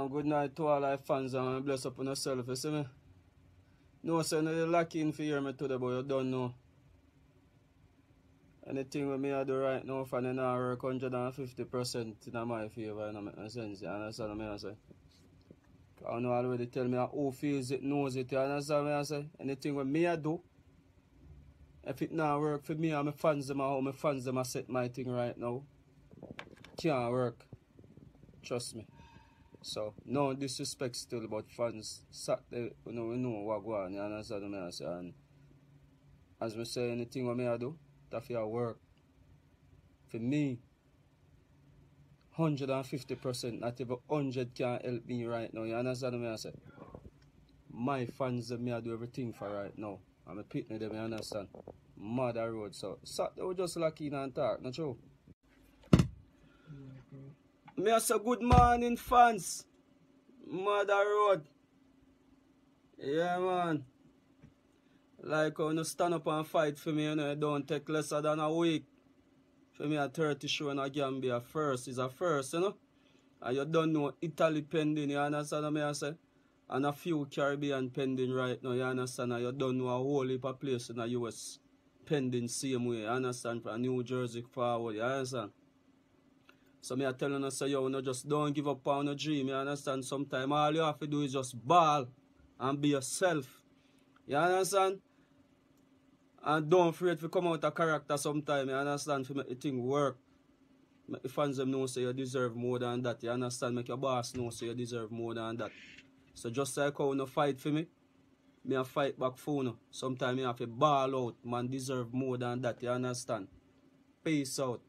man, good night to all our fans and bless up on yourself, you see me? No, sir, no, you lock in for hear me today, but you don't know. Anything with me I do right now, then I work 150% in my favor, you know, make sense, you understand what I say? I know already tell me who feels it, knows it, you understand what I say? Anything with me I do, if it not work for me and my fans them how my fans them I set my thing right now, can't work. Trust me. So, no disrespect still about fans. Saturday, you know, we know what go on, you understand what I say? And as we say, anything what I do, that for work. For me, 150%, not even 100 can help me right now. You understand what I say? My fans, me I do everything for right now. I'm a pitney them, you understand? Mother road. So, Saturday we just lucky in and talk, not true? Me say good morning, fans. Mother road. Yeah, man. Like when you stand up and fight for me, you know, it don't take less than a week. For me, a 30 show in a Gambia first is a first, you know. And you don't know Italy pending, you understand what I say? And a few Caribbean pending right now, you understand? And you don't know a whole heap of place in the US pending same way, you understand? From New Jersey forward, you understand? So me I telling us, so yo, no just don't give up on your dream, you understand? Sometimes all you have to do is just ball and be yourself. You understand? And don't afraid to come out of character sometime, you understand, to make the thing work. Make the fans them know say you deserve more than that, you understand? Make your boss know say you deserve more than that. So just like how you fight for me, me a fight back for you. Sometimes you have to ball out, man deserve more than that, you understand? Peace out.